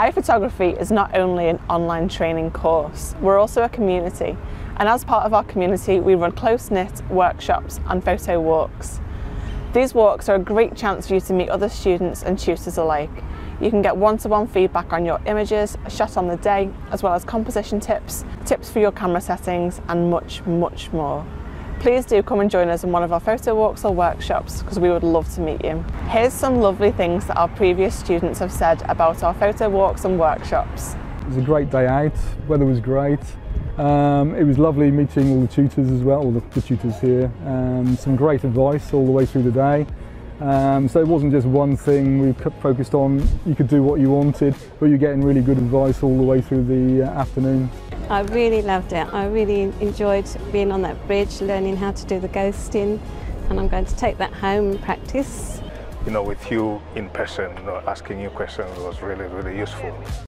iPhotography is not only an online training course, we're also a community. And as part of our community, we run close-knit workshops and photo walks. These walks are a great chance for you to meet other students and tutors alike. You can get one-to-one feedback on your images, shot on the day, as well as composition tips, tips for your camera settings, and much, much more. Please do come and join us in one of our photo walks or workshops because we would love to meet you. Here's some lovely things that our previous students have said about our photo walks and workshops. It was a great day out, weather was great. Um, it was lovely meeting all the tutors as well, all the, the tutors here. Um, some great advice all the way through the day. Um, so it wasn't just one thing we focused on, you could do what you wanted, but you're getting really good advice all the way through the uh, afternoon. I really loved it. I really enjoyed being on that bridge, learning how to do the ghosting, and I'm going to take that home and practice. You know, with you in person, you know, asking you questions was really, really useful.